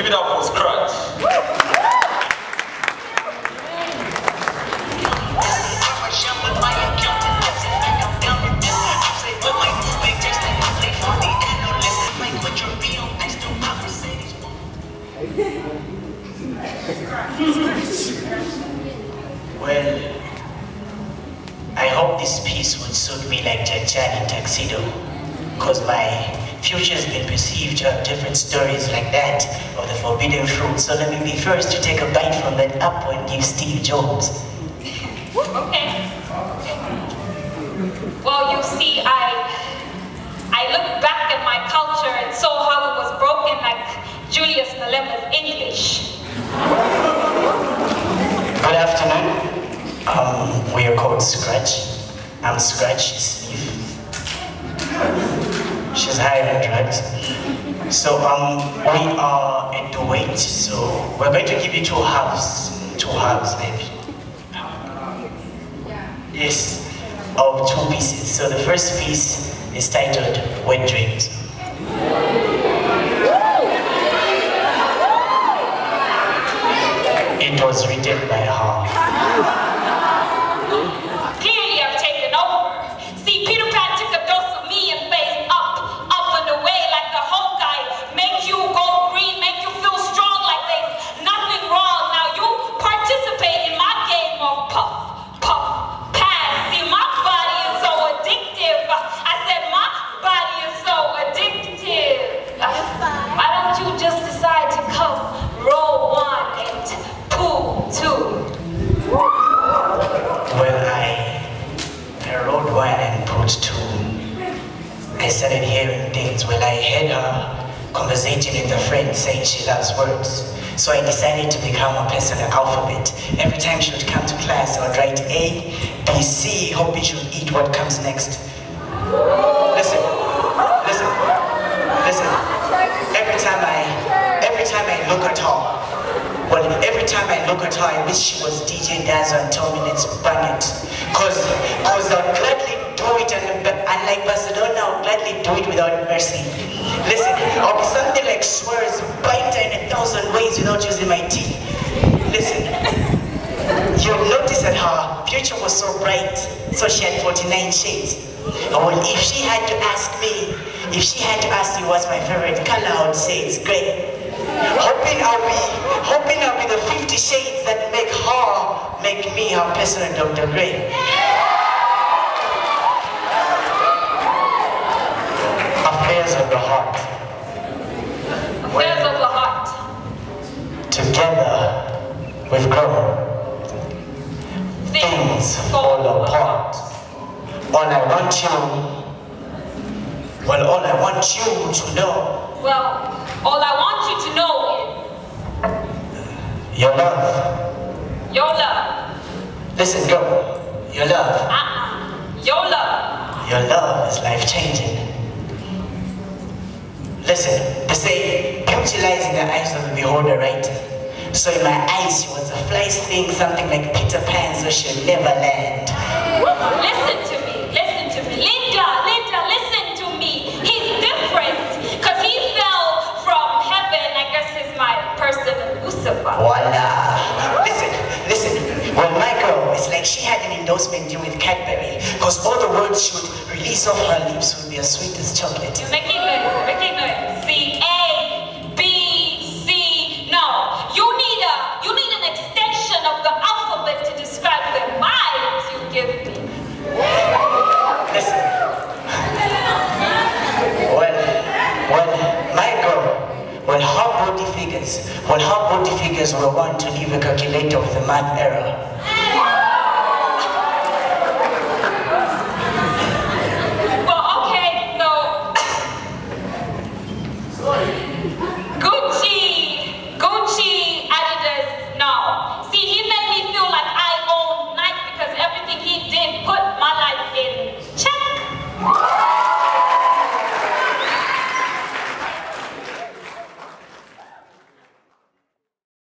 Give it up for Scratch. Well, I hope this piece would suit me like Jajan in Tuxedo, because my future's been perceived to have different stories like that of the forbidden fruit. So let me be first to take a bite from that apple and give Steve Jobs. Okay. Well, you see, I I looked back at my culture and saw how it was broken like Julius Malema's English. Good afternoon. Um, we are called Scratch. I'm Scratch, Steve. She's high on drugs. So um, we are at the duet. So we're going to give you two halves, two halves maybe. Yes, of two pieces. So the first piece is titled Wet Dreams. It was written by her. Clearly, I've taken over. See, Peter Pan took a dose of me and phased up, up and away like the whole guy. Make you go green, make you feel strong like there's nothing wrong. Now you participate in my game of puff, puff, pass. See, my body is so addictive. I said my body is so addictive. Why don't you just decide to come roll one and poo two? Well, I, I wrote one and put two. I started hearing things. Well, I heard her conversating with a friend saying she loves words. So I decided to become a personal alphabet. Every time she would come to class, I would write A, B, C, hoping she would eat what comes next. Listen, listen, listen. Every time I, every time I look at her, well, every time I look at her, I wish she was DJ Dazzle and told me let's bang it. Cause, cause I'll gladly do it and unlike Barcelona, I'll gladly do it without mercy. Listen, I'll be something like Suarez, bite in a thousand ways without using my teeth. Listen, you'll notice that her future was so bright, so she had 49 shades. Oh, well, if she had to ask me, if she had to ask me what's my favorite color, I would say it's gray. Hoping I'll be, hoping I'll be the 50 shades that make her, make me her personal Dr. Gray. Affairs of the heart. Affairs of the heart. Together Things fall apart. All I want you, well, all I want you to know, Well, all I want you to know your love. your love. Listen, girl, your love, Uh-uh. Your love. your love is life changing. Listen, they say beauty lies in the eyes of the beholder, right? So in my eyes, she was a fly thing, something like Peter Pan, so she'll never land. Listen to me. Listen to me. Linda, Linda, listen to me. He's different. Because he fell from heaven. I guess he's my person, Lucifer. Voila. Listen, listen. Well, my girl, it's like she had an endorsement deal with Cadbury, because all the words she would release off her lips would be as sweet as chocolate. You're making good. Making good. Figures, well, body figures were one to leave a calculator with a math error.